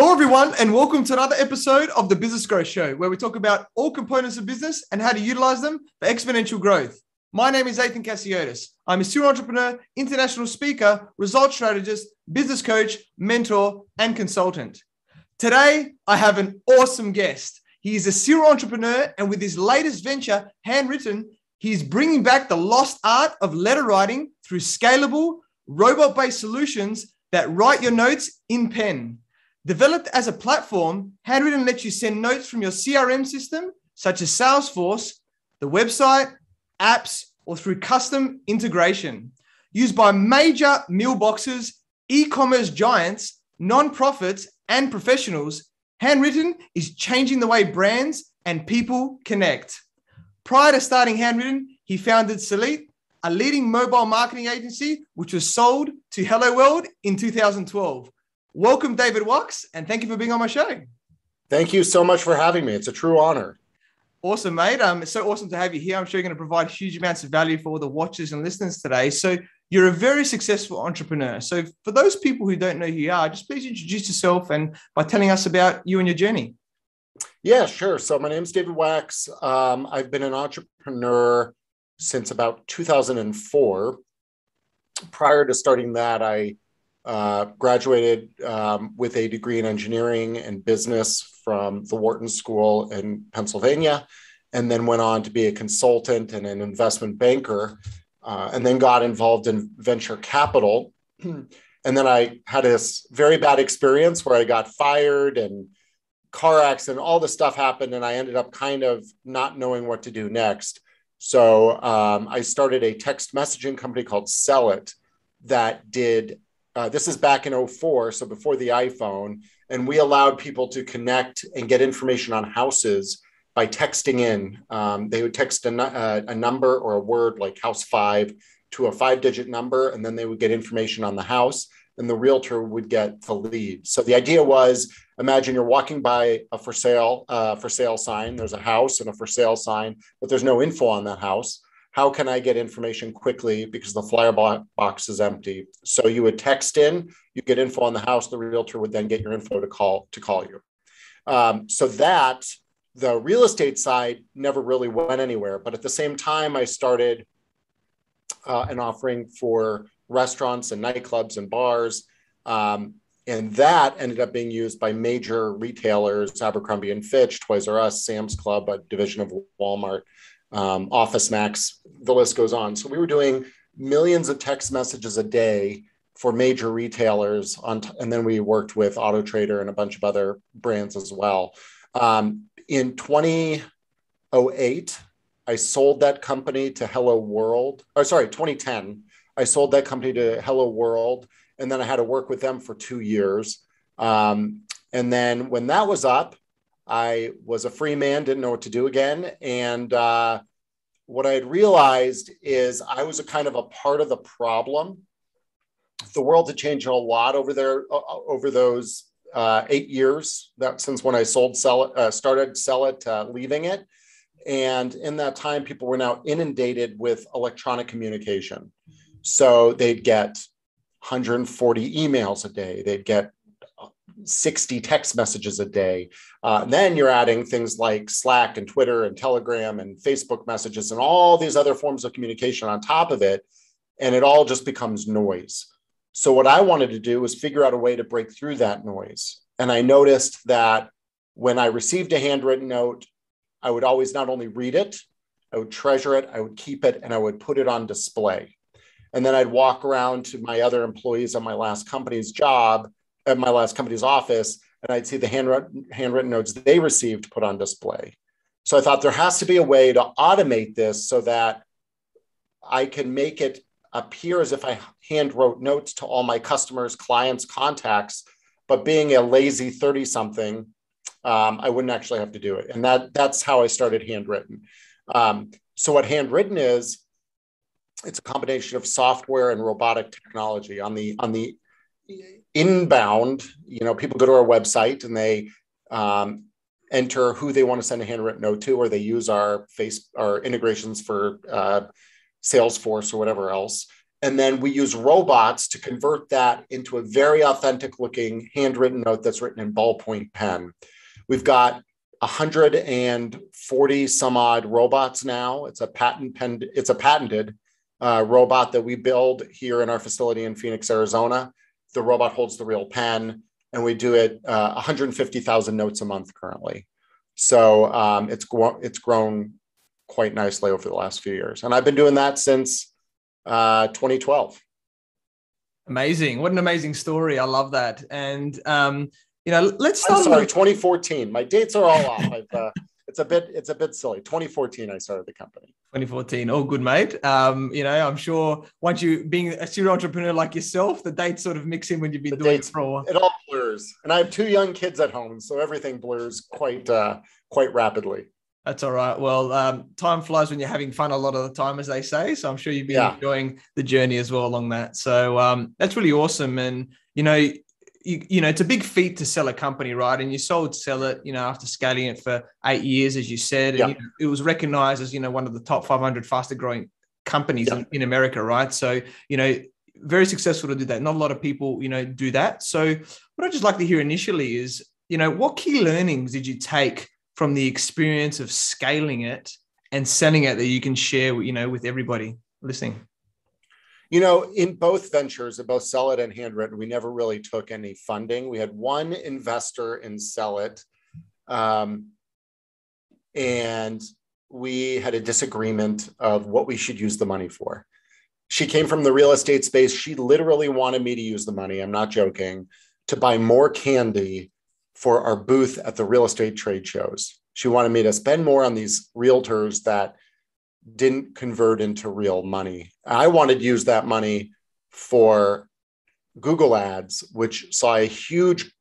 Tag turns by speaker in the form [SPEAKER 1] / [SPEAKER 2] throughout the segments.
[SPEAKER 1] Hello, everyone, and welcome to another episode of the Business Growth Show, where we talk about all components of business and how to utilize them for exponential growth. My name is Athin Cassiotis. I'm a serial entrepreneur, international speaker, result strategist, business coach, mentor, and consultant. Today, I have an awesome guest. He is a serial entrepreneur, and with his latest venture, Handwrytten, he's bringing back the lost art of letter writing through scalable, robot based solutions that write your notes in pen. Developed as a platform, Handwrytten lets you send notes from your CRM system, such as Salesforce, the website, apps, or through custom integration. Used by major mailboxes, e commerce giants, non-profits, and professionals, Handwrytten is changing the way brands and people connect. Prior to starting Handwrytten, he founded Cellit, a leading mobile marketing agency, which was sold to HelloWorld in 2012. Welcome, David Wachs, and thank you for being on my show.
[SPEAKER 2] Thank you so much for having me. It's a true honor.
[SPEAKER 1] Awesome, mate. Um, it's so awesome to have you here. I'm sure you're going to provide huge amounts of value for all the watchers and listeners today. So, you're a very successful entrepreneur. So, for those people who don't know who you are, just please introduce yourself and by telling us about you and your journey.
[SPEAKER 2] Yeah, sure. So, my name is David Wachs. Um, I've been an entrepreneur since about 2004. Prior to starting that, I uh, graduated um, with a degree in engineering and business from the Wharton School in Pennsylvania, and then went on to be a consultant and an investment banker, uh, and then got involved in venture capital. and then I had this very bad experience where I got fired and car accident, all this stuff happened, and I ended up kind of not knowing what to do next. So um, I started a text messaging company called Cellit that did uh, this is back in 04, so before the iPhone, and we allowed people to connect and get information on houses by texting in. Um, they would text a, uh, a, number or a word like house five to a five digit number, and then they would get information on the house, and the realtor would get the lead. So the idea was imagine you're walking by a for sale, uh, for sale sign, there's a house and a for sale sign, but there's no info on that house how can I get information quickly because the flyer box is empty? So you would text in, you get info on the house, the realtor would then get your info to call to call you. Um, so that the real estate side never really went anywhere. But at the same time, I started uh, an offering for restaurants and nightclubs and bars. Um, and that ended up being used by major retailers, Abercrombie and Fitch, Toys R Us, Sam's Club, a division of Walmart um, Office Max, the list goes on. So we were doing millions of text messages a day for major retailers on t- and then we worked with auto trader and a bunch of other brands as well um, in 2008 i sold that company to HelloWorld or sorry 2010 i sold that company to HelloWorld and then i had to work with them for two years um, and then when that was up I was a free man, didn't know what to do again. And uh, what I had realized is I was a kind of a part of the problem. The world had changed a lot over there over those uh, eight years that since when I sold Cellit, uh, started Cellit, uh, leaving it. And in that time, people were now inundated with electronic communication. So they'd get 140 emails a day. They'd get 60 text messages a day. Uh, then you're adding things like Slack and Twitter and Telegram and Facebook messages and all these other forms of communication on top of it. And it all just becomes noise. So, what I wanted to do was figure out a way to break through that noise. And I noticed that when I received a handwritten note, I would always not only read it, I would treasure it, I would keep it, and I would put it on display. And then I'd walk around to my other employees on my last company's job at my last company's office and I'd see the handwritten, handwritten notes they received put on display. So I thought there has to be a way to automate this so that I can make it appear as if I hand wrote notes to all my customers, clients, contacts. But being a lazy 30 something, um, I wouldn't actually have to do it. And that, that's how I started Handwrytten. Um, so, what Handwrytten is, it's a combination of software and robotic technology. On the, on the inbound, you know, people go to our website and they um, enter who they want to send a handwritten note to, or they use our face our integrations for uh, Salesforce or whatever else. And then we use robots to convert that into a very authentic looking handwritten note that's written in ballpoint pen. We've got 140 some odd robots now. It's a patent pen, it's a patented uh, robot that we build here in our facility in Phoenix, Arizona. The robot holds the real pen, and we do it uh, 150,000 notes a month currently. So um, it's it's grown quite nicely over the last few years, and I've been doing that since uh, 2012.
[SPEAKER 1] Amazing! What an amazing story! I love that. And um, you know, let's
[SPEAKER 2] start. I'm sorry, with... 2014. My dates are all off. Uh, it's a bit it's a bit silly. 2014, I started the company.
[SPEAKER 1] 2014, all good, mate. Um, you know, I'm sure once you being a serial entrepreneur like yourself, the dates sort of mix in when you've been the doing dates, it for a while.
[SPEAKER 2] It all blurs, and I have two young kids at home, so everything blurs quite uh, quite rapidly.
[SPEAKER 1] That's all right. Well, um, time flies when you're having fun a lot of the time, as they say. So I'm sure you've been yeah. enjoying the journey as well along that. So um, that's really awesome. And you know, you, you know, it's a big feat to sell a company, right? And you sold Cellit, you know, after scaling it for eight years, as you said, and you know, it was recognized as you know one of the top 500 faster growing companies in, in America, right? So you know, very successful to do that. Not a lot of people, you know, do that. So what I'd just like to hear initially is, you know, what key learnings did you take from the experience of scaling it and selling it that you can share, you know, with everybody listening?
[SPEAKER 2] You know, in both ventures, in both Cellit and Handwrytten, we never really took any funding. We had one investor in Cellit, um, and we had a disagreement of what we should use the money for. She came from the real estate space. She literally wanted me to use the money, I'm not joking, to buy more candy for our booth at the real estate trade shows. She wanted me to spend more on these realtors that didn't convert into real money. I wanted to use that money for Google ads, which saw a huge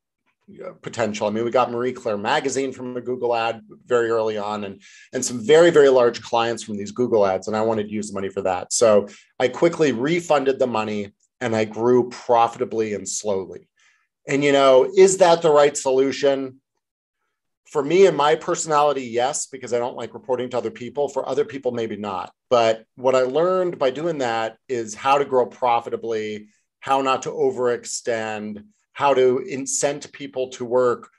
[SPEAKER 2] uh, potential. I mean, we got Marie Claire magazine from a Google ad very early on and, and some very, very large clients from these Google ads. And I wanted to use the money for that. So I quickly refunded the money and I grew profitably and slowly. And, you know, is that the right solution? For me and my personality, yes, because I don't like reporting to other people. For other people, maybe not. But what I learned by doing that is how to grow profitably, how not to overextend, how to incent people to work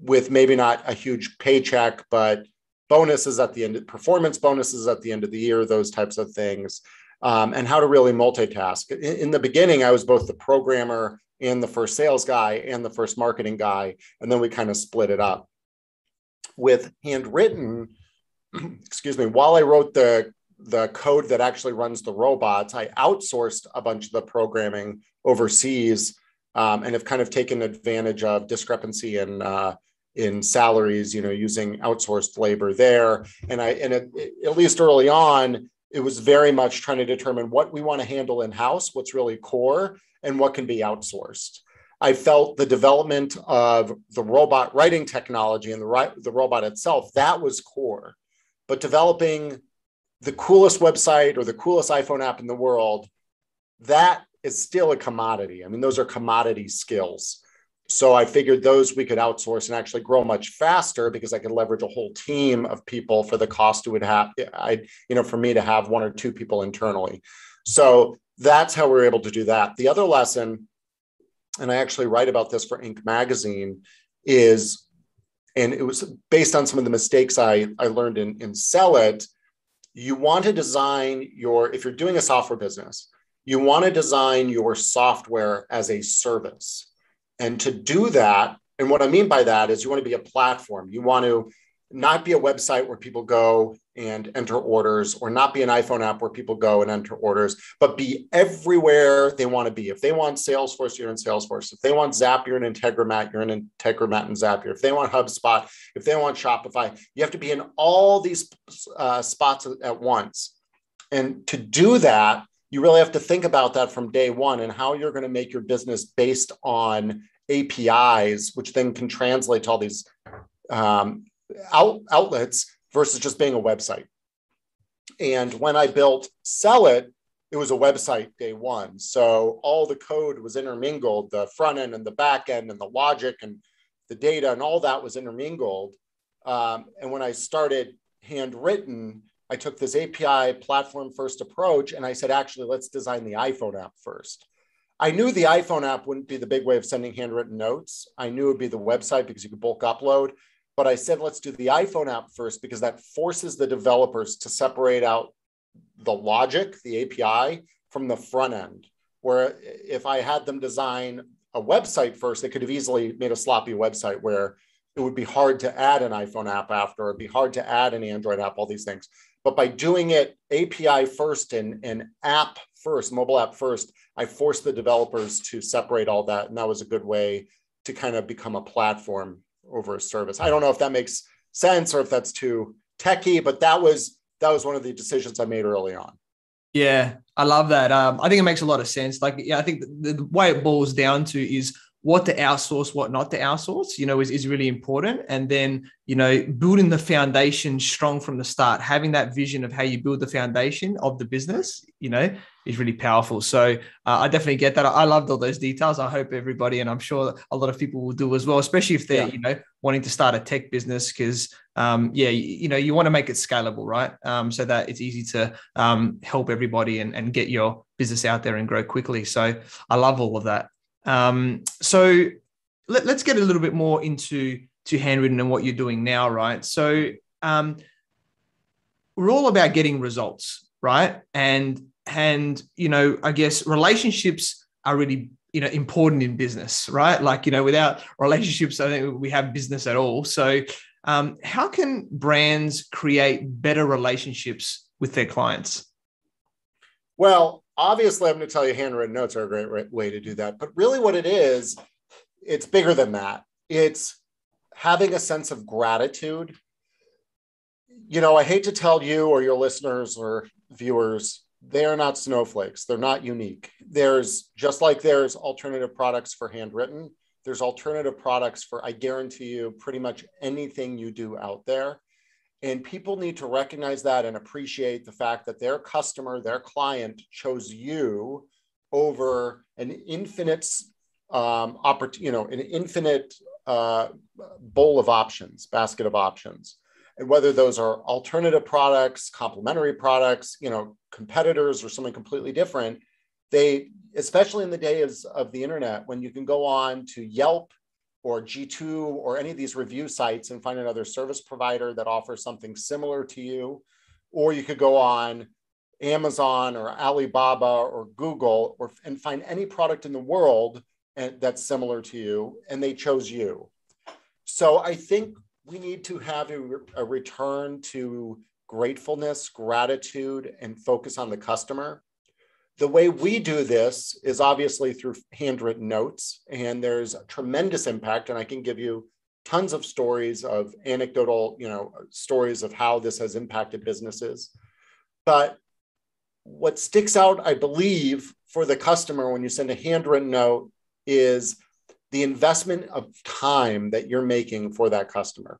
[SPEAKER 2] with maybe not a huge paycheck, but bonuses at the end, performance bonuses at the end of the year, those types of things, um, and how to really multitask. In, in, the beginning, I was both the programmer and the first sales guy and the first marketing guy. And then we kind of split it up. With Handwrytten, excuse me, while I wrote the the code that actually runs the robots, I outsourced a bunch of the programming overseas um, and have kind of taken advantage of discrepancy in uh, in salaries, you know, using outsourced labor there. And I and it, at least early on, it was very much trying to determine what we want to handle in house, what's really core, and what can be outsourced. I felt the development of the robot writing technology and the, the robot itself, that was core. But developing the coolest website or the coolest iPhone app in the world, that is still a commodity. I mean, those are commodity skills. So I figured those we could outsource and actually grow much faster because I could leverage a whole team of people for the cost it would have. I, you know, for me to have one or two people internally. So that's how we're able to do that. The other lesson, and I actually write about this for Inc. magazine, is, and it was based on some of the mistakes I, I learned in, in Cellit. You want to design your, if you're doing a software business, you want to design your software as a service. And to do that, and what I mean by that is you want to be a platform. You want to not be a website where people go and enter orders or not be an iphone app where people go and enter orders but be everywhere they want to be. If they want salesforce you're in salesforce. If they want zapier and integromat you're in integromat and zapier if they want hubspot if they want shopify you have to be in all these uh, spots at once. And to do that you really have to think about that from day one and how you're going to make your business based on apis which then can translate to all these um, out, outlets versus just being a website. And when I built Cellit, it was a website day one. So all the code was intermingled, the front end and the back end and the logic and the data and all that was intermingled. Um, and when I started Handwrytten, I took this API platform first approach and I said, actually, let's design the iPhone app first. I knew the iPhone app wouldn't be the big way of sending handwritten notes. I knew it would be the website because you could bulk upload. But I said, let's do the iPhone app first because that forces the developers to separate out the logic, the API, from the front end. Where if I had them design a website first, they could have easily made a sloppy website where it would be hard to add an iPhone app after, it'd be hard to add an Android app, all these things. But by doing it API first and, and app first, mobile app first, I forced the developers to separate all that. And that was a good way to kind of become a platform over a service. I don't know if that makes sense or if that's too techy, but that was that was one of the decisions I made early on.
[SPEAKER 1] Yeah, I love that. Um, I think it makes a lot of sense. Like, yeah, I think the, the way it boils down to is what to outsource, what not to outsource, you know, is, is really important. And then, you know, building the foundation strong from the start, having that vision of how you build the foundation of the business, you know, is really powerful. So uh, I definitely get that. I loved all those details. I hope everybody, and I'm sure a lot of people will do as well, especially if they're, yeah. you know, wanting to start a tech business because, um, yeah, you, you, know, you want to make it scalable, right? Um, so that it's easy to um, help everybody and, and get your business out there and grow quickly. So I love all of that. Um, so let, us get a little bit more into to Handwrytten and what you're doing now, right? So um, we're all about getting results, right? And and you know, I guess relationships are really you know important in business, right? Like you know, without relationships, I think we have business at all. So um, how can brands create better relationships with their clients?
[SPEAKER 2] Well, obviously, I'm going to tell you handwritten notes are a great way to do that. But really, what it is, it's bigger than that. It's having a sense of gratitude. You know, I hate to tell you or your listeners or viewers, they are not snowflakes. They're not unique. There's just like there's alternative products for Handwrytten, there's alternative products for, I guarantee you, pretty much anything you do out there. And people need to recognize that and appreciate the fact that their customer, their client chose you over an infinite um, opportunity, you know, an infinite uh, bowl of options, basket of options. And whether those are alternative products, complementary products, you know, competitors or something completely different, they, especially in the days of the internet, when you can go on to Yelp or G2 or any of these review sites and find another service provider that offers something similar to you. Or you could go on Amazon or Alibaba or Google or, and find any product in the world eh, that's similar to you, and they chose you. So I think we need to have a, a return to gratefulness, gratitude, and focus on the customer the way we do this is obviously through handwritten notes, and there's tremendous impact. And I can give you tons of stories of anecdotal, you know, stories of how this has impacted businesses. But what sticks out, I believe, for the customer when you send a handwritten note is the investment of time that you're making for that customer.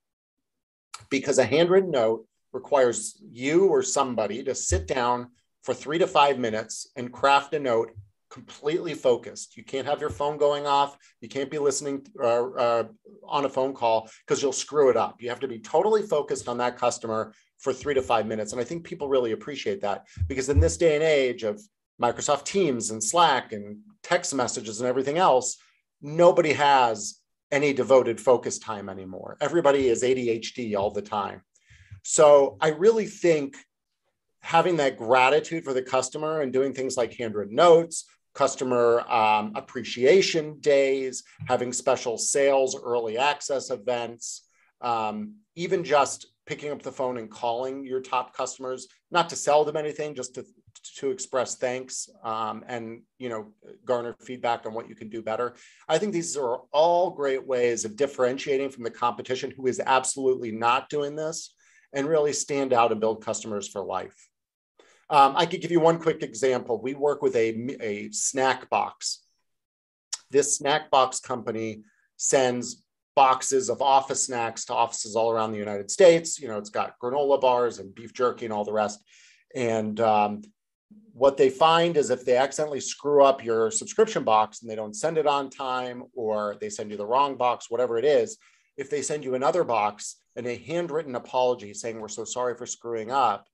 [SPEAKER 2] Because a handwritten note requires you or somebody to sit down for three to five minutes and craft a note completely focused. You can't have your phone going off. You can't be listening uh, uh, on a phone call because you'll screw it up. You have to be totally focused on that customer for three to five minutes. And I think people really appreciate that because in this day and age of Microsoft Teams and Slack and text messages and everything else, nobody has any devoted focus time anymore. Everybody is ADHD all the time. So I really think having that gratitude for the customer and doing things like handwritten notes, customer um, appreciation days, having special sales, early access events, um, even just picking up the phone and calling your top customers, not to sell them anything, just to to express thanks um, and you know garner feedback on what you can do better. I think these are all great ways of differentiating from the competition who is absolutely not doing this and really stand out and build customers for life. Um, I could give you one quick example. We work with a, a snack box. This snack box company sends boxes of office snacks to offices all around the United States. You know, it's got granola bars and beef jerky and all the rest. And um, what they find is if they accidentally screw up your subscription box and they don't send it on time or they send you the wrong box, whatever it is, if they send you another box and a handwritten apology saying, We're so sorry for screwing up,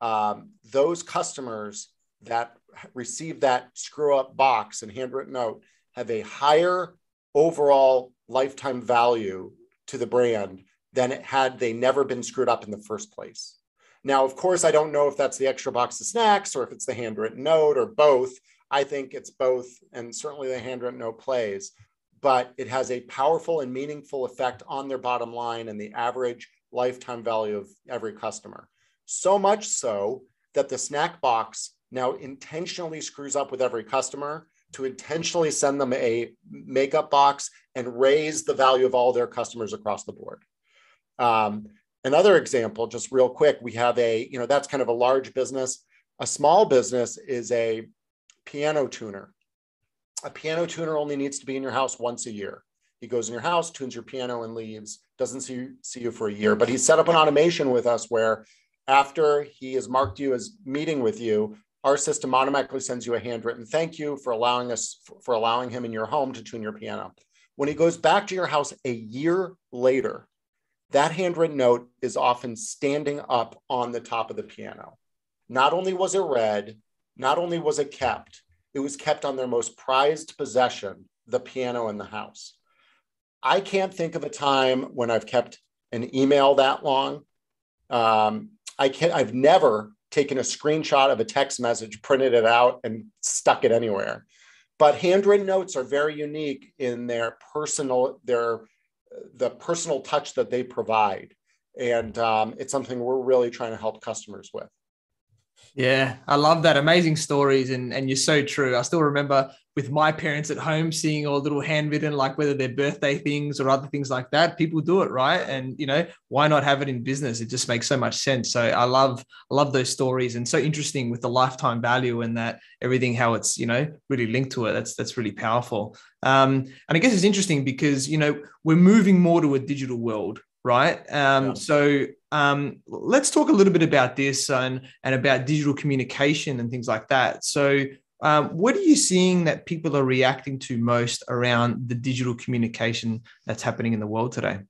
[SPEAKER 2] um, those customers that receive that screw up box and handwritten note have a higher overall lifetime value to the brand than it had they never been screwed up in the first place. Now, of course, I don't know if that's the extra box of snacks or if it's the handwritten note or both. I think it's both, and certainly the handwritten note plays, but it has a powerful and meaningful effect on their bottom line and the average lifetime value of every customer. So much so that the snack box now intentionally screws up with every customer to intentionally send them a makeup box and raise the value of all their customers across the board. Um, another example, just real quick, we have a, you know, that's kind of a large business. A small business is a piano tuner. A piano tuner only needs to be in your house once a year. He goes in your house, tunes your piano, and leaves. Doesn't see see you for a year. But he set up an automation with us where, after he has marked you as meeting with you, our system automatically sends you a handwritten thank you for allowing us for allowing him in your home to tune your piano. When he goes back to your house a year later, that handwritten note is often standing up on the top of the piano. Not only was it read, not only was it kept, it was kept on their most prized possession, the piano in the house. I can't think of a time when I've kept an email that long. Um, I can not I've never taken a screenshot of a text message, printed it out, and stuck it anywhere. But handwritten notes are very unique in their personal, their the personal touch that they provide, and um, it's something we're really trying to help customers with.
[SPEAKER 1] Yeah, I love that. Amazing stories, and and you're so true. I still remember with my parents at home seeing all little handwritten, like whether they're birthday things or other things like that. People do it, right? And you know, why not have it in business? It just makes so much sense. So I love, I love those stories, and so interesting with the lifetime value and that everything, how it's you know really linked to it. That's that's really powerful. Um, and I guess it's interesting because you know we're moving more to a digital world, right? Um, yeah. So um, let's talk a little bit about this and, and about digital communication and things like that. So, um, what are you seeing that people are reacting to most around the digital communication that's happening in the world today?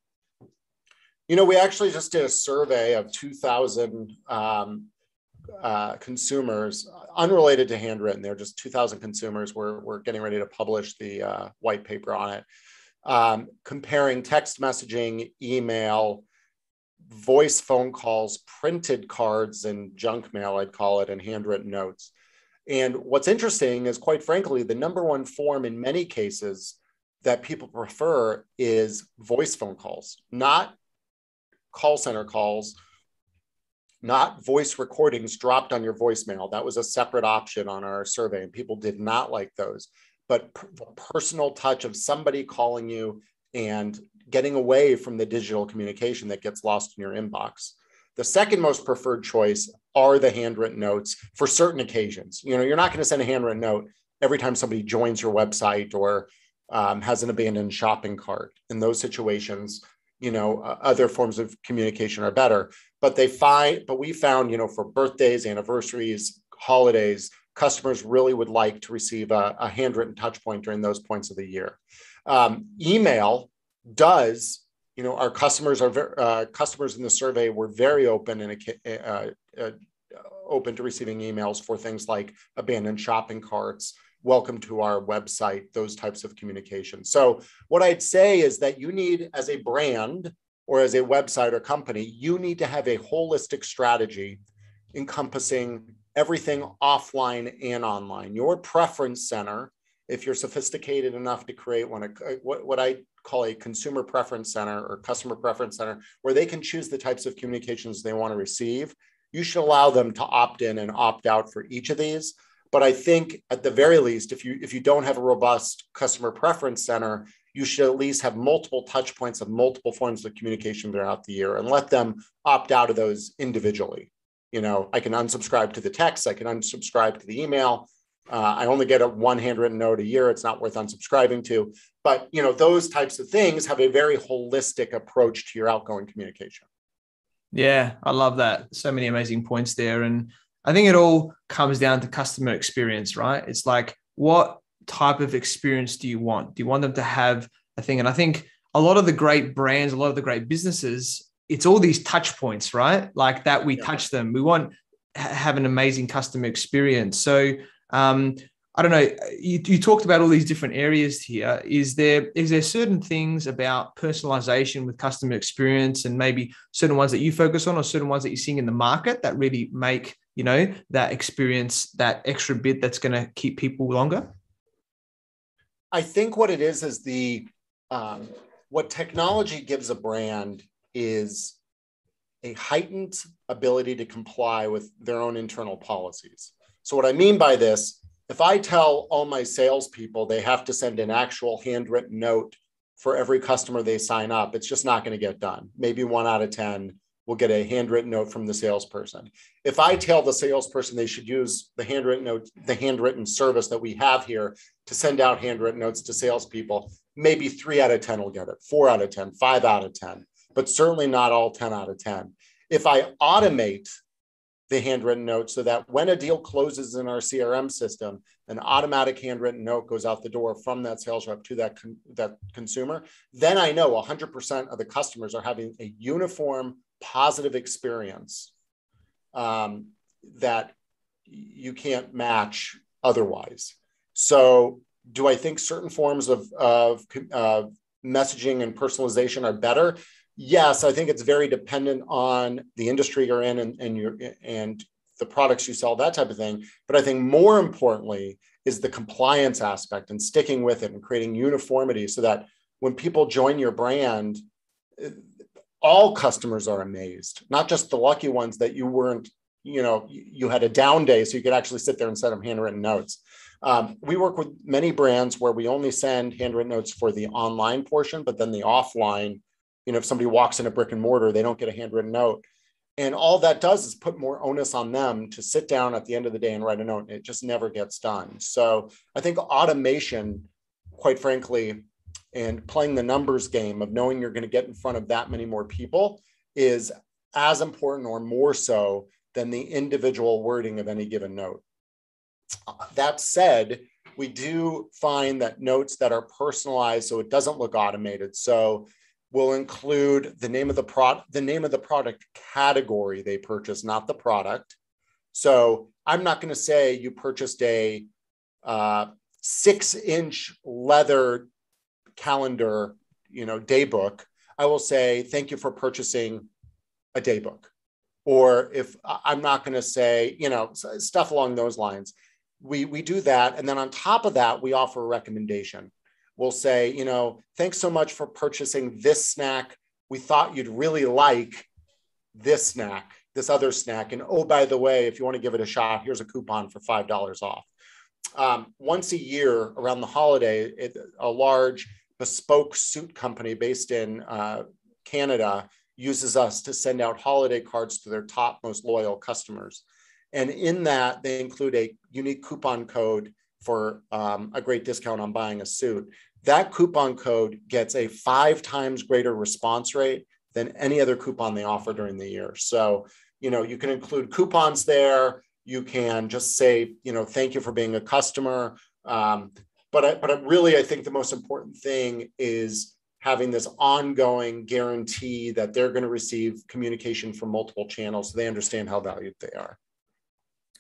[SPEAKER 2] You know, we actually just did a survey of 2,000 um, uh, consumers, unrelated to Handwrytten. They're just 2,000 consumers. We're, we're getting ready to publish the uh, white paper on it um, comparing text messaging, email, voice phone calls, printed cards, and junk mail, I'd call it, and handwritten notes. And what's interesting is, quite frankly, the number one form in many cases that people prefer is voice phone calls, not call center calls, not voice recordings dropped on your voicemail. That was a separate option on our survey, and people did not like those but the personal touch of somebody calling you and getting away from the digital communication that gets lost in your inbox. The second most preferred choice are the handwritten notes for certain occasions. You know, you're not going to send a handwritten note every time somebody joins your website or um, has an abandoned shopping cart. In those situations, you know, uh, other forms of communication are better. But they find, but we found, you know, for birthdays, anniversaries, holidays, customers really would like to receive a, a handwritten touch point during those points of the year. Um, email does, you know, our customers are uh, customers in the survey were very open and uh, uh, open to receiving emails for things like abandoned shopping carts, welcome to our website, those types of communication. So what I'd say is that you need as a brand or as a website or company, you need to have a holistic strategy encompassing everything offline and online. Your preference center, if you're sophisticated enough to create one, what, what I call a consumer preference center or customer preference center, where they can choose the types of communications they want to receive, you should allow them to opt in and opt out for each of these. But I think at the very least, if you if you don't have a robust customer preference center, you should at least have multiple touch points of multiple forms of communication throughout the year and let them opt out of those individually you know, I can unsubscribe to the text, I can unsubscribe to the email. Uh, I only get a one handwritten note a year. It's not worth unsubscribing to. But you know, those types of things have a very holistic approach to your outgoing communication.
[SPEAKER 1] Yeah, I love that. So many amazing points there. And I think it all comes down to customer experience, right? It's like, what type of experience do you want? Do you want them to have a thing? And I think a lot of the great brands, a lot of the great businesses it's all these touch points, right? Like that we yeah. touch them. We want have an amazing customer experience. So um, I don't know. You, you, talked about all these different areas here. Is there is there certain things about personalization with customer experience, and maybe certain ones that you focus on, or certain ones that you're seeing in the market that really make you know that experience that extra bit that's going to keep people longer?
[SPEAKER 2] I think what it is is the um, what technology gives a brand is a heightened ability to comply with their own internal policies. So what I mean by this if I tell all my salespeople they have to send an actual handwritten note for every customer they sign up, it's just not going to get done. Maybe one out of 10 will get a handwritten note from the salesperson. If I tell the salesperson they should use the handwritten note, the handwritten service that we have here to send out handwritten notes to salespeople, maybe three out of 10 will get it, four out of 10, five out of 10, but certainly not all 10 out of 10. If I automate the handwritten note so that when a deal closes in our CRM system, an automatic handwritten note goes out the door from that sales rep to that, con- that consumer. Then I know 100% of the customers are having a uniform positive experience um, that you can't match otherwise. So, do I think certain forms of, of messaging and personalization are better? Yes, I think it's very dependent on the industry you're in and, and your and the products you sell, that type of thing. But I think more importantly is the compliance aspect and sticking with it and creating uniformity so that when people join your brand, all customers are amazed, not just the lucky ones that you weren't, you know, you had a down day so you could actually sit there and send them handwritten notes. Um, we work with many brands where we only send handwritten notes for the online portion, but then the offline you know if somebody walks in a brick and mortar they don't get a handwritten note. And all that does is put more onus on them to sit down at the end of the day and write a note it just never gets done. So i think automation quite frankly and playing the numbers game of knowing you're going to get in front of that many more people is as important or more so than the individual wording of any given note. That said we do find that notes that are personalized so it doesn't look automated. So will include the name of the product, the name of the product category they purchased, not the product. So I'm not going to say you purchased a uh, six inch leather calendar, you know, day book. I will say, thank you for purchasing a day book. Or if I'm not going to say, you know, stuff along those lines, we, we do that. And then on top of that, we offer a recommendation will say, you know, thanks so much for purchasing this snack. We thought you'd really like this snack, this other snack. And oh, by the way, if you want to give it a shot, here's a coupon for $5 off. Um, once a year around the holiday, it, a large bespoke suit company based in uh, Canada uses us to send out holiday cards to their top most loyal customers. And in that, they include a unique coupon code for um, a great discount on buying a suit. That coupon code gets a five times greater response rate than any other coupon they offer during the year. So, you know, you can include coupons there. You can just say, you know, thank you for being a customer. Um, but I, but I really, I think the most important thing is having this ongoing guarantee that they're going to receive communication from multiple channels so they understand how valued they are.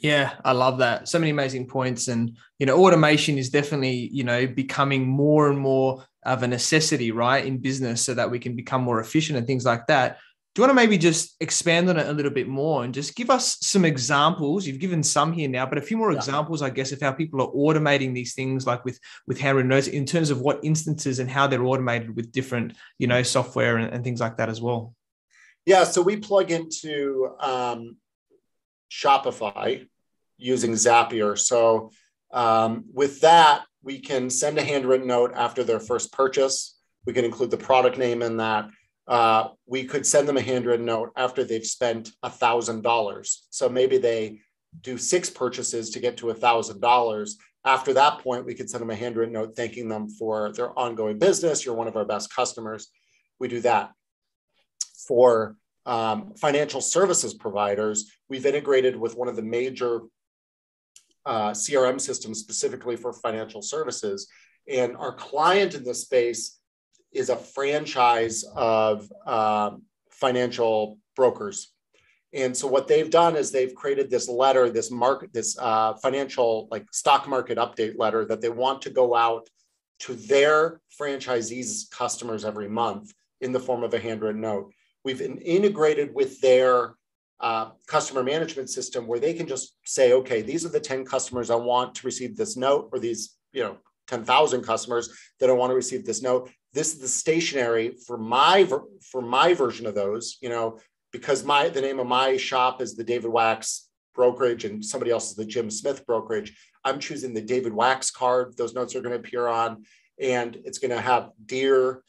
[SPEAKER 1] Yeah, I love that. So many amazing points. And, you know, automation is definitely, you know, becoming more and more of a necessity, right, in business so that we can become more efficient and things like that. Do you want to maybe just expand on it a little bit more and just give us some examples? You've given some here now, but a few more yeah. examples, I guess, of how people are automating these things, like with with handwritten notes, in terms of what instances and how they're automated with different, you know, software and, and things like that as well.
[SPEAKER 2] Yeah, so we plug into um, Shopify using Zapier. So um, with that, we can send a handwritten note after their first purchase. We can include the product name in that. Uh, we could send them a handwritten note after they've spent a thousand dollars. So maybe they do six purchases to get to a thousand dollars. After that point, we could send them a handwritten note thanking them for their ongoing business. You're one of our best customers. We do that. For um, financial services providers, we've integrated with one of the major uh, CRM systems specifically for financial services. And our client in this space is a franchise of um, financial brokers. And so what they've done is they've created this letter, this market, this uh, financial like stock market update letter that they want to go out to their franchisees customers every month in the form of a handwritten note. We've integrated with their uh, customer management system where they can just say, okay, these are the 10 customers I want to receive this note, or these, you know, 10,000 customers that I want to receive this note. This is the stationery for my for my version of those. You know, because my the name of my shop is the David Wachs brokerage and somebody else is the Jim Smith brokerage. I'm choosing the David Wachs card. Those notes are going to appear on, and it's going to have dear,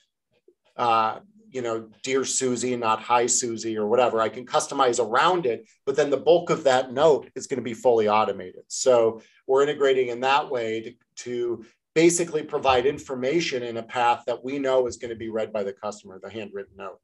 [SPEAKER 2] uh, you know, dear Susie, not hi Susie or whatever. I can customize around it, but then the bulk of that note is going to be fully automated. So we're integrating in that way to, to basically provide information in a path that we know is going to be read by the customer, the handwritten note.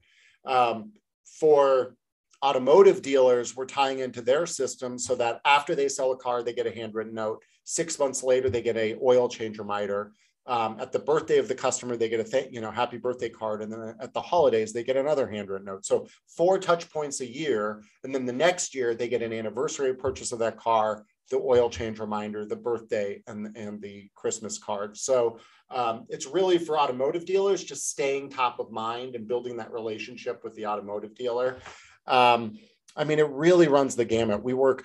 [SPEAKER 2] Um, for automotive dealers, we're tying into their system so that after they sell a car, they get a handwritten note. Six months later, they get a oil change reminder. Um, at the birthday of the customer, they get a th- you know happy birthday card, and then at the holidays, they get another handwritten note. So four touch points a year, and then the next year they get an anniversary purchase of that car, the oil change reminder, the birthday, and and the Christmas card. So um, it's really for automotive dealers, just staying top of mind and building that relationship with the automotive dealer. Um, I mean, it really runs the gamut. We work,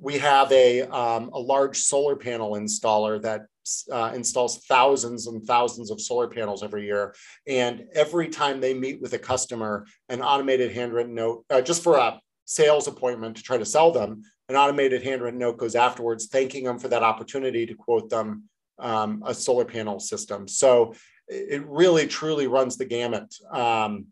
[SPEAKER 2] we have a, um, a large solar panel installer that uh, installs thousands and thousands of solar panels every year. And every time they meet with a customer, an automated handwritten note, uh, just for a sales appointment to try to sell them, an automated handwritten note goes afterwards, thanking them for that opportunity to quote them um, a solar panel system. So it really truly runs the gamut. Um,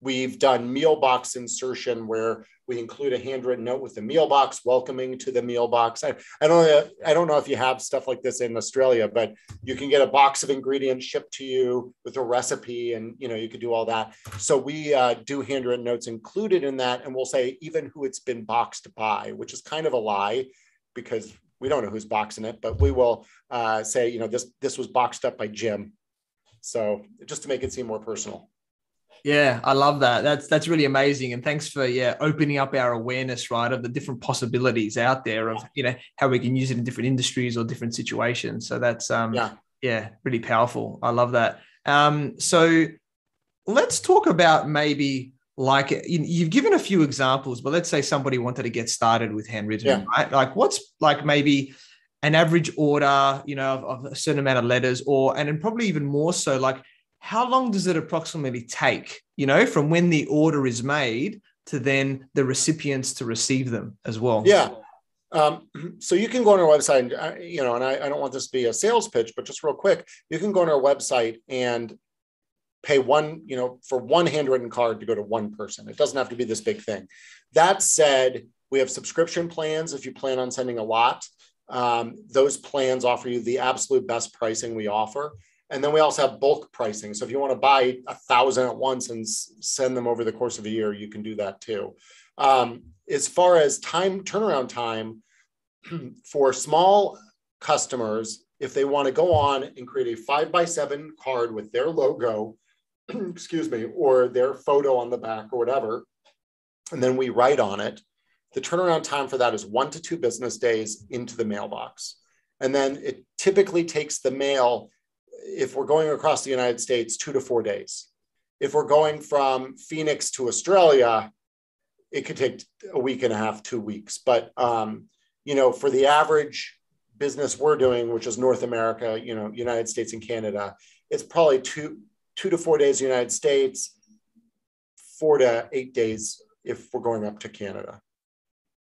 [SPEAKER 2] we've done meal box insertion where we include a handwritten note with the meal box welcoming to the meal box. I, I don't I don't know if you have stuff like this in Australia, but you can get a box of ingredients shipped to you with a recipe and you know you could do all that. So we uh, do handwritten notes included in that and we'll say even who it's been boxed by, which is kind of a lie because we don't know who's boxing it, but we will uh, say, you know, this this was boxed up by Jim. So just to make it seem more personal.
[SPEAKER 1] Yeah, I love that. That's that's really amazing, and thanks for yeah opening up our awareness, right, of the different possibilities out there of you know how we can use it in different industries or different situations. So that's um yeah yeah really powerful. I love that. Um, so let's talk about maybe like you've given a few examples, but let's say somebody wanted to get started with Handwrytten, yeah. right? Like what's like maybe an average order, you know, of, of, a certain amount of letters, or and then probably even more so, like how long does it approximately take, you know, from when the order is made to then the recipients to receive them as well?
[SPEAKER 2] Yeah. Um, so you can go on our website, and, uh, you know, and I, I don't want this to be a sales pitch, but just real quick, you can go on our website and pay one, you know, for one handwritten card to go to one person. It doesn't have to be this big thing. That said, we have subscription plans if you plan on sending a lot. Um, those plans offer you the absolute best pricing we offer. And then we also have bulk pricing. So if you want to buy a thousand at once and send them over the course of a year, you can do that too. Um, as far as time turnaround time for small customers, if they want to go on and create a five by seven card with their logo excuse me, or their photo on the back or whatever, and then we write on it, the turnaround time for that is one to two business days into the mailbox. And then it typically takes the mail, if we're going across the United States, two to four days. If we're going from Phoenix to Australia, it could take a week and a half, two weeks. But um, you know, for the average business we're doing, which is North America, you know, United States and Canada, it's probably two two to four days United States, four to eight days if we're going up to Canada.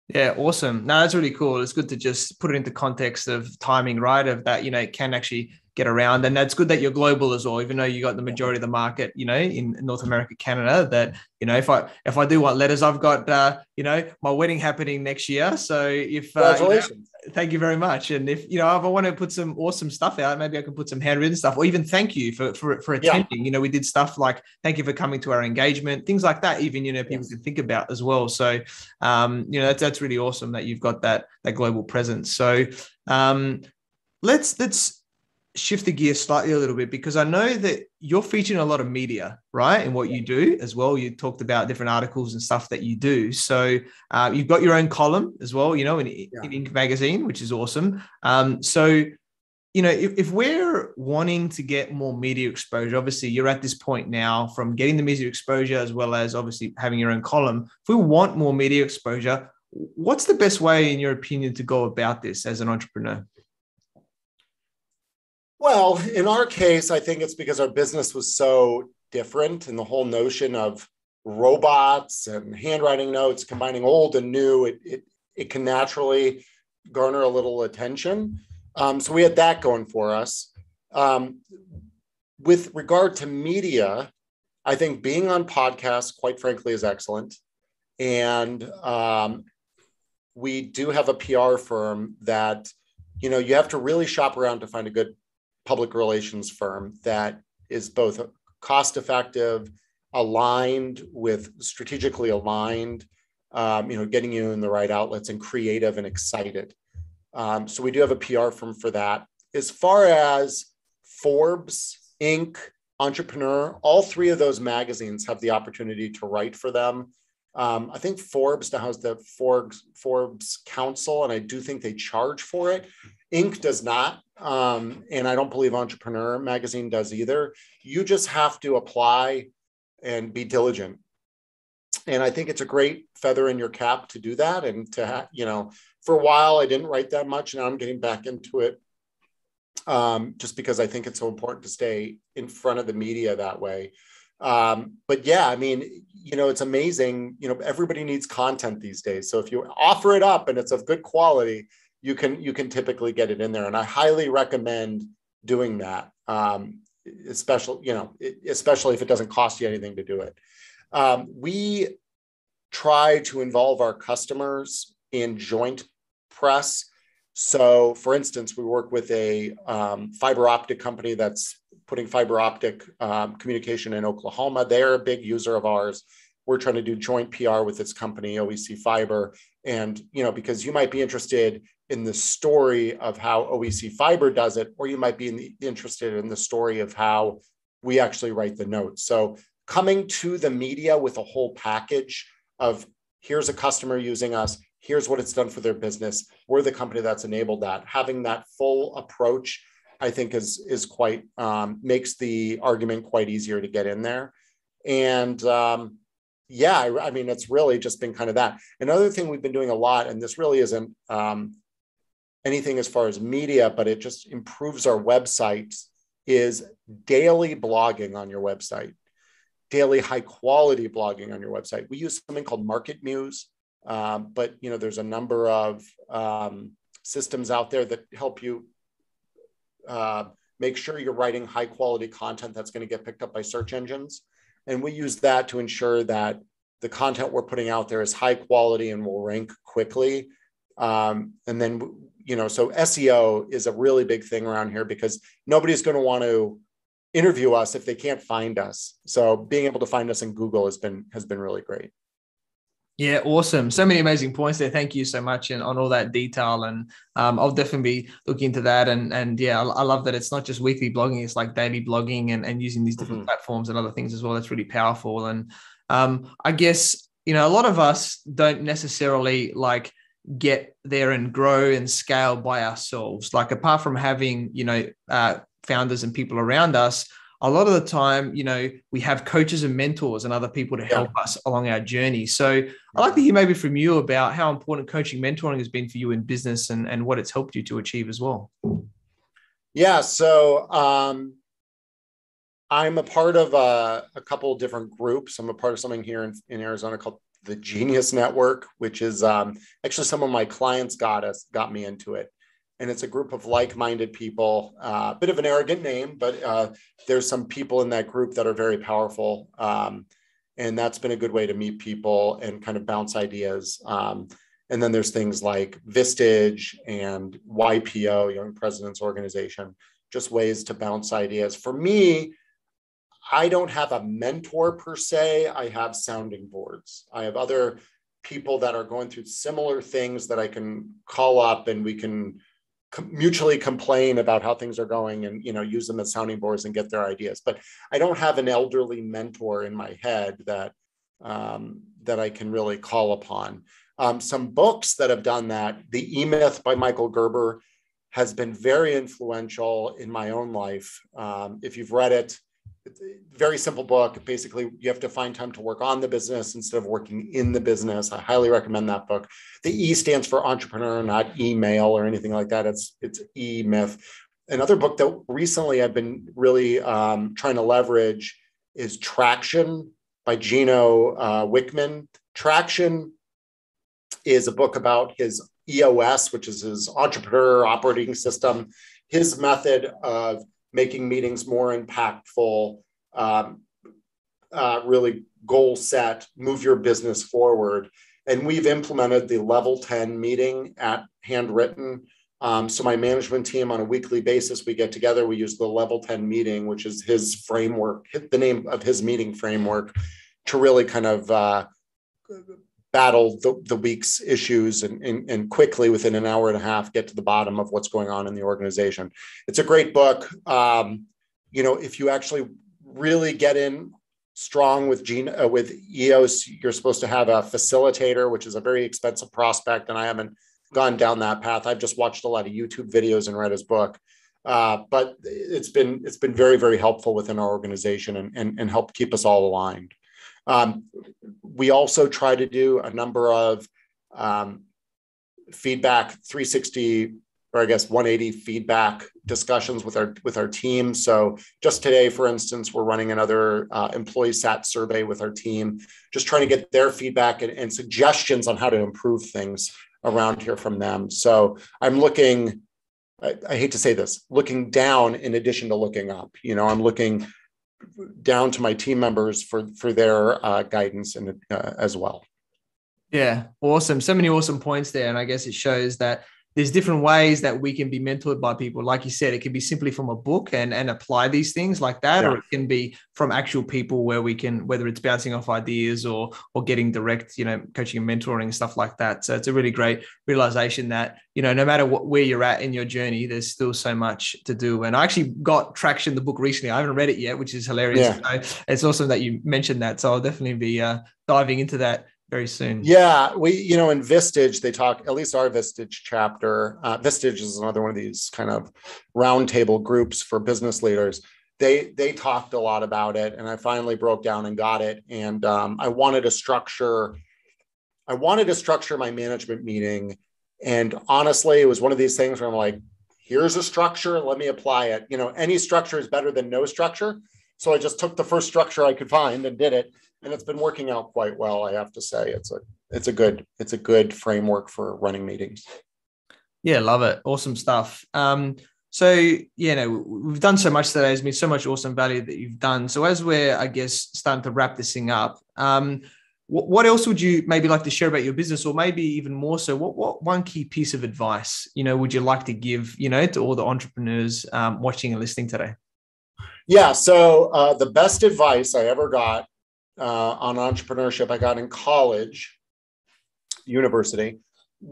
[SPEAKER 1] Yeah, awesome. No, that's really cool. It's good to just put it into context of timing, right? Of that, you know, it can actually get around. And that's good that you're global as well, even though you got the majority of the market, you know, in North America, Canada, that, you know, if I, if I do want letters, I've got, uh, you know, my wedding happening next year. So if, uh, You know, thank you very much. And if you know, if I want to put some awesome stuff out, maybe I can put some handwritten stuff, or even thank you for for, for attending. Yeah. You know, we did stuff like thank you for coming to our engagement, things like that. Even you know, people yes. can think about as well. So, um, you know, that's that's really awesome that you've got that that global presence. So, um, let's let's shift the gear slightly a little bit because I know that you're featuring a lot of media, right? In what you do as well. You talked about different articles and stuff that you do. So uh, you've got your own column as well, you know, in, yeah. in Inc. magazine, which is awesome. Um, so, you know, if, if we're wanting to get more media exposure, obviously you're at this point now from getting the media exposure as well as obviously having your own column. If we want more media exposure, what's the best way, in your opinion, to go about this as an entrepreneur?
[SPEAKER 2] Well, in our case, I think it's because our business was so different and the whole notion of robots and handwriting notes, combining old and new, it, it, it can naturally garner a little attention. Um, so we had that going for us. Um, with regard to media, I think being on podcasts, quite frankly, is excellent. And um, we do have a PR firm that, you know, you have to really shop around to find a good public relations firm that is both cost effective, aligned with strategically aligned, um, you know, getting you in the right outlets and creative and excited. Um, so we do have a PR firm for that. As far as Forbes, Inc., Entrepreneur, all three of those magazines have the opportunity to write for them. Um, I think Forbes now has the Forbes Forbes Council, and I do think they charge for it. Inc. does not, um, and I don't believe Entrepreneur Magazine does either. You just have to apply and be diligent. And I think it's a great feather in your cap to do that. And to, ha- you know, for a while I didn't write that much. Now I'm getting back into it um, just because I think it's so important to stay in front of the media that way. Um, but yeah, I mean, you know, it's amazing. You know, everybody needs content these days. So if you offer it up and it's of good quality, you can you can typically get it in there. And i highly recommend doing that um, especially you know especially if it doesn't cost you anything to do it. Um, we try to involve our customers in joint press. So for instance we work with a um, fiber optic company that's putting fiber optic um, communication in oklahoma. They're a big user of ours. We're trying to do joint pr with this company oec fiber. And you know because you might be interested in the story of how OEC Fiber does it, or you might be in the, interested in the story of how we actually write the notes. So coming to the media with a whole package of here's a customer using us, here's what it's done for their business. We're the company that's enabled that. Having that full approach, I think, is is quite um, makes the argument quite easier to get in there. And um, yeah, I, I, mean, it's really just been kind of that. Another thing we've been doing a lot, and this really isn't um, anything as far as media, but it just improves our website is daily blogging on your website, daily high quality blogging on your website. We use something called MarketMuse, um, but you know there's a number of um, systems out there that help you uh, make sure you're writing high quality content that's going to get picked up by search engines. And we use that to ensure that the content we're putting out there is high quality and will rank quickly. Um, and then you know, so SEO is a really big thing around here because nobody's going to want to interview us if they can't find us. So being able to find us in Google has been has been really great.
[SPEAKER 1] Yeah, awesome. So many amazing points there. Thank you so much and on all that detail. And um, I'll definitely be looking into that. And and yeah, I, I, love that it's not just weekly blogging; it's like daily blogging and, and using these different mm-hmm. platforms and other things as well. That's really powerful. And um, I guess you know a lot of us don't necessarily like get there and grow and scale by ourselves. Like apart from having, you know, uh, founders and people around us, a lot of the time, you know, we have coaches and mentors and other people to help yeah. us along our journey. So I'd like to hear maybe from you about how important coaching mentoring has been for you in business and, and what it's helped you to achieve as well.
[SPEAKER 2] Yeah. So um, I'm a part of a, a couple of different groups. I'm a part of something here in, in Arizona called the Genius Network, which is um, actually some of my clients got us got me into it, and it's a group of like-minded people. A uh, bit of an arrogant name, but uh, there's some people in that group that are very powerful, um, and that's been a good way to meet people and kind of bounce ideas. Um, and then there's things like Vistage and YPO, Young Presidents Organization, just ways to bounce ideas. For me, I don't have a mentor per se. I have sounding boards. I have other people that are going through similar things that I can call up and we can mutually complain about how things are going and you know use them as sounding boards and get their ideas but i don't have an elderly mentor in my head that um, that i can really call upon um, some books that have done that the e-myth by michael gerber has been very influential in my own life um, if you've read it very simple book. Basically, you have to find time to work on the business instead of working in the business. I highly recommend that book. The E stands for entrepreneur, not email or anything like that. It's it's E Myth. Another book that recently I've been really um, trying to leverage is Traction by Gino uh, Wickman. Traction is a book about his EOS, which is his entrepreneur operating system, his method of making meetings more impactful, um, uh, really goal set, move your business forward. And we've implemented the level 10 meeting at Handwrytten. Um, so my management team on a weekly basis, we get together, we use the level 10 meeting, which is his framework, the name of his meeting framework to really kind of uh, battle the, the week's issues and, and, and, quickly within an hour and a half get to the bottom of what's going on in the organization. It's a great book. Um, you know if you actually really get in strong with gene uh, with eos you're supposed to have a facilitator which is a very expensive prospect and i haven't gone down that path. I've just watched a lot of youtube videos and read his book. Uh, but it's been it's been very very helpful within our organization and, and, and helped keep us all aligned um, we also try to do a number of um, feedback 360 or I guess 180 feedback discussions with our with our team. So just today, for instance, we're running another uh, employee sat survey with our team, just trying to get their feedback and, and suggestions on how to improve things around here from them. So I'm looking. I, I hate to say this, looking down in addition to looking up. You know, I'm looking down to my team members for for their uh, guidance and uh, as well.
[SPEAKER 1] Yeah, awesome. So many awesome points there, and I guess it shows that there's different ways that we can be mentored by people. Like you said, it can be simply from a book and, and apply these things like that, yeah. or it can be from actual people where we can, whether it's bouncing off ideas or or getting direct, you know, coaching and mentoring stuff like that. So it's a really great realization that, you know, no matter what where you're at in your journey, there's still so much to do. And I actually got traction the book recently. I haven't read it yet, which is hilarious. Yeah. So it's awesome that you mentioned that. So I'll definitely be uh, diving into that very soon.
[SPEAKER 2] Yeah, we you know in Vistage they talk at least our Vistage chapter. Uh, Vistage is another one of these kind of roundtable groups for business leaders. They they talked a lot about it, and I finally broke down and got it. And um, I wanted to structure. I wanted to structure my management meeting, and honestly, it was one of these things where I'm like, "Here's a structure. Let me apply it." You know, any structure is better than no structure. So I just took the first structure I could find and did it and it's been working out quite well. I have to say, it's a it's a good it's a good framework for running meetings.
[SPEAKER 1] Yeah, love it. Awesome stuff. Um, so you know we've done so much today. There's been so much awesome value that you've done. So as we're I guess starting to wrap this thing up, um, what, what else would you maybe like to share about your business, or maybe even more so, what what one key piece of advice you know would you like to give you know to all the entrepreneurs um, watching and listening today?
[SPEAKER 2] Yeah. So uh, the best advice I ever got uh, on entrepreneurship I got in college, university,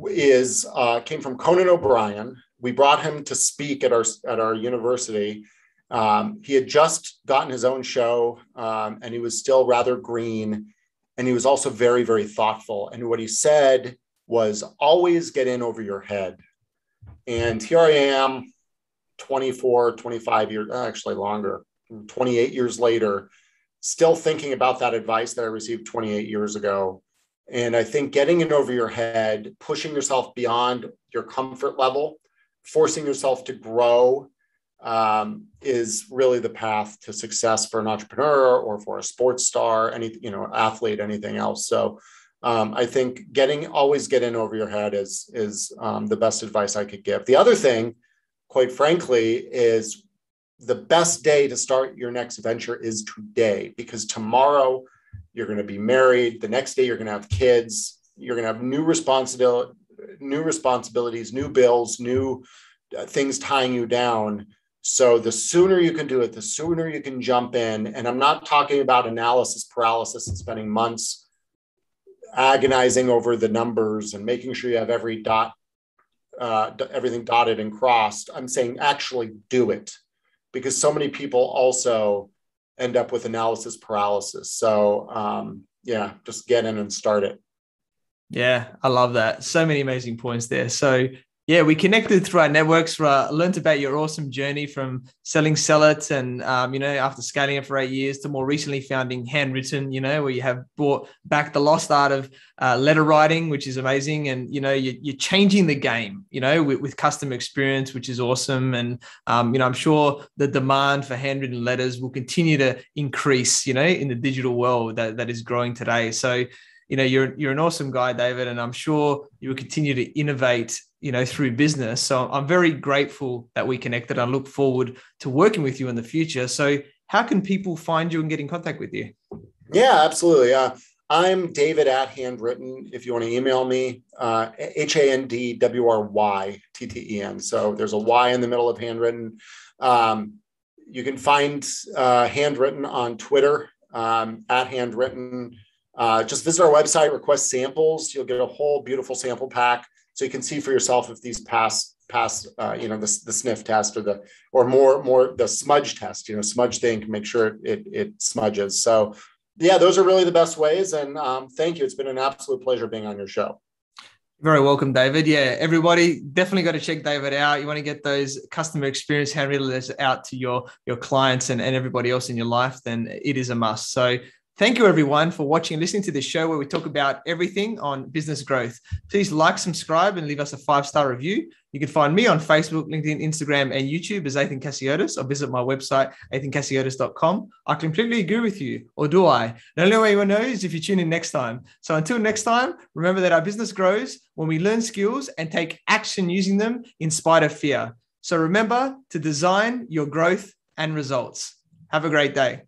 [SPEAKER 2] is uh, came from Conan O'Brien. We brought him to speak at our at our university. Um, he had just gotten his own show, um, and he was still rather green, and he was also very very thoughtful. And what he said was, "Always get in over your head." And here I am, 24, 25 years, actually longer, 28 years later still thinking about that advice that I received 28 years ago. And I think getting it over your head, pushing yourself beyond your comfort level, forcing yourself to grow um, is really the path to success for an entrepreneur or for a sports star, any you know athlete, anything else. So um, I think getting always get in over your head is is um, the best advice I could give. The other thing, quite frankly, is the best day to start your next venture is today because tomorrow you're going to be married the next day you're going to have kids you're going to have new responsibility new responsibilities new bills new uh, things tying you down. So the sooner you can do it the sooner you can jump in. And i'm not talking about analysis paralysis and spending months agonizing over the numbers and making sure you have every dot uh, everything dotted and crossed. I'm saying actually do it because so many people also end up with analysis paralysis. So um, yeah, just get in and start it.
[SPEAKER 1] Yeah, I love that. So many amazing points there. So yeah, we connected through our networks. Uh, learned about your awesome journey from selling Cellit and, um, you know, after scaling it for eight years to more recently founding Handwrytten, you know, where you have brought back the lost art of uh, letter writing, which is amazing. And, you know, you, are changing the game, you know, with, with customer experience, which is awesome. And, um, you know, I'm sure the demand for handwritten letters will continue to increase, you know, in the digital world that, that is growing today. So, you know you're you're an awesome guy david and i'm sure you will continue to innovate you know through business. So i'm very grateful that we connected i look forward to working with you in the future. So how can people find you and get in contact with you?
[SPEAKER 2] Yeah absolutely. Uh, i'm david at Handwrytten. If you want to email me uh, h-a-n-d-w-r-y-t-t-e-n so there's a y in the middle of Handwrytten. Um, you can find uh, Handwrytten on twitter um, at Handwrytten. Uh, just visit our website, request samples. You'll get a whole beautiful sample pack, so you can see for yourself if these pass pass uh, you know the, the sniff test or the or more more the smudge test. You know, smudge think, make sure it it smudges. So yeah, those are really the best ways. And um, thank you. It's been an absolute pleasure being on your show.
[SPEAKER 1] Very welcome, David. Yeah, everybody definitely got to check David out. You want to get those customer experience handwritten out to your your clients and, and everybody else in your life, then it is a must. So Thank you, everyone, for watching and listening to this show where we talk about everything on business growth. Please like, subscribe, and leave us a five star review. You can find me on Facebook, LinkedIn, Instagram, and YouTube as Athin Cassiotis, or visit my website, athincassiotis.com. I completely agree with you, or do I? The only way you will know is if you tune in next time. So until next time, remember that our business grows when we learn skills and take action using them in spite of fear. So remember to design your growth and results. Have a great day.